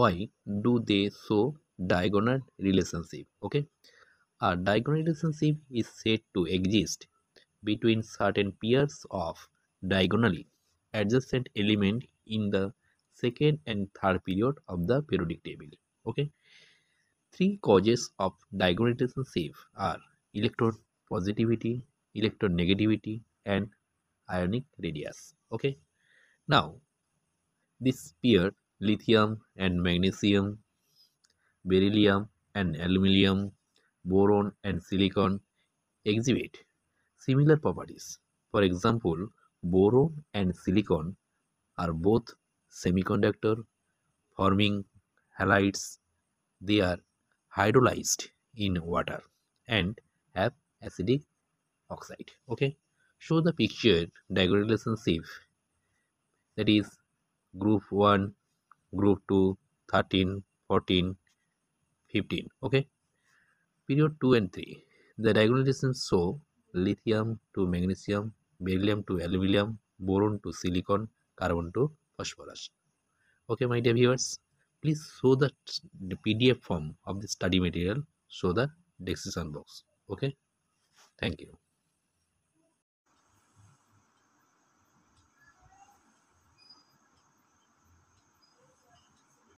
why do they show diagonal relationship okay? A diagonal relationship is said to exist between certain pairs of diagonally adjacent element in the second and third period of the periodic table okay? Three causes of diagonal relationship are electron positivity electron negativity and ionic radius okay? Now this pair lithium and magnesium, beryllium and aluminium, boron and silicon exhibit similar properties. For example, boron and silicon are both semiconductor forming halides. They are hydrolyzed in water and have acidic oxide. Okay. Show the picture diagonal relationship that is group 1 group 2 13 14 15 okay? Period 2 and 3 the diagonal show lithium to magnesium beryllium to aluminum boron to silicon carbon to phosphorus. Okay my dear viewers please show the, the pdf form of the study material. Show the description box okay? Thank you